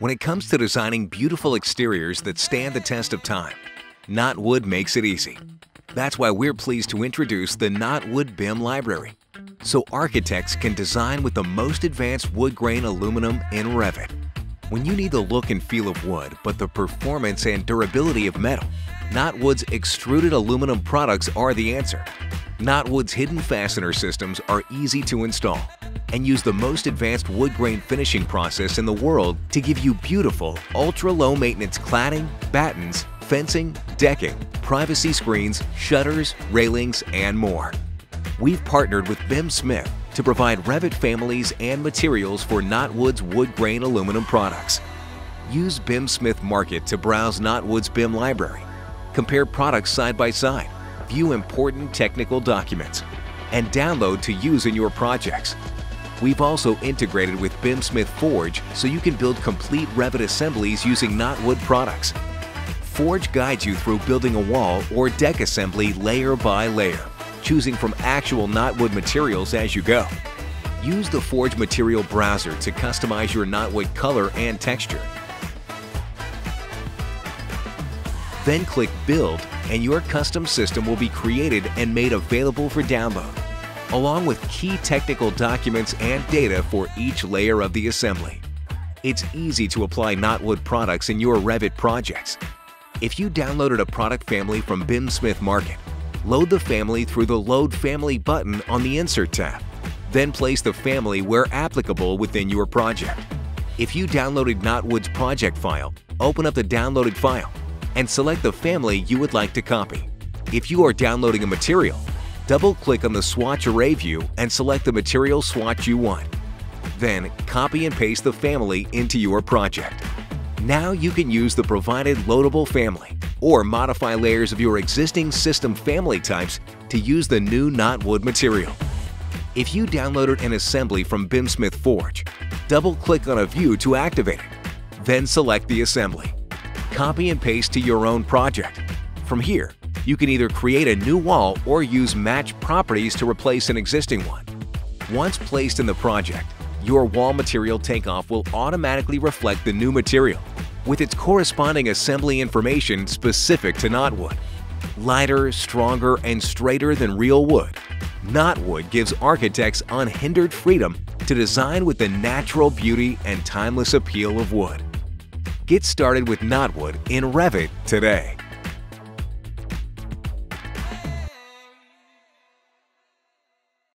When it comes to designing beautiful exteriors that stand the test of time, Knotwood makes it easy. That's why we're pleased to introduce the Knotwood BIM Library, so architects can design with the most advanced wood grain aluminum in Revit. When you need the look and feel of wood, but the performance and durability of metal, Knotwood's extruded aluminum products are the answer. Knotwood's hidden fastener systems are easy to install and use the most advanced wood grain finishing process in the world to give you beautiful, ultra-low maintenance cladding, battens, fencing, decking, privacy screens, shutters, railings, and more. We've partnered with BIMsmith to provide Revit families and materials for Knotwood's wood grain aluminum products. Use BIMsmith Market to browse Knotwood's BIM library, compare products side by side, view important technical documents, and download to use in your projects. We've also integrated with BIMSmith Forge so you can build complete Revit assemblies using Knotwood products. Forge guides you through building a wall or deck assembly layer by layer, choosing from actual Knotwood materials as you go. Use the Forge Material Browser to customize your Knotwood color and texture. Then click Build and your custom system will be created and made available for download, along with key technical documents and data for each layer of the assembly. It's easy to apply Knotwood products in your Revit projects if you downloaded a product family from BIMsmith Market, load the family through the Load Family button on the Insert tab. Then place the family where applicable within your project. If you downloaded Knotwood's project file, open up the downloaded file and select the family you would like to copy. If you are downloading a material, double-click on the swatch array view and select the material swatch you want. Then copy and paste the family into your project. Now you can use the provided loadable family or modify layers of your existing system family types to use the new Knotwood material. If you downloaded an assembly from BIMsmith Forge, double-click on a view to activate it. Then select the assembly. Copy and paste to your own project. From here, you can either create a new wall or use match properties to replace an existing one. Once placed in the project, your wall material takeoff will automatically reflect the new material with its corresponding assembly information specific to knotwood. Lighter, stronger, and straighter than real wood, knotwood gives architects unhindered freedom to design with the natural beauty and timeless appeal of wood. Get started with knotwood in Revit today.